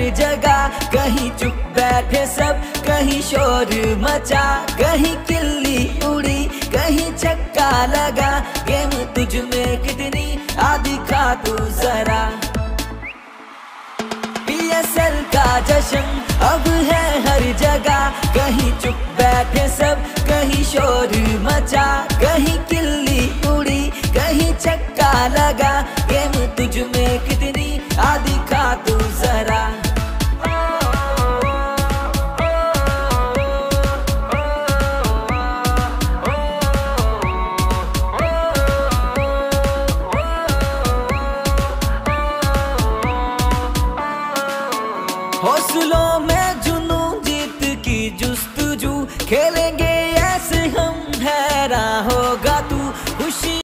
हर जगह, कहीं चुप बैठे सब, कहीं शोर मचा, कहीं किल्ली उड़ी, कहीं चक्का लगा, गेम तुझ में कितनी आदि खा तू जरा पीएसएल का जश्न अब है हर जगह, कहीं चुप बैठे सब, कहीं शोर मचा, कहीं किल्ली उड़ी, कहीं चक्का लगा हौसलों में जुनू जीत की जुस्तजू खेलेंगे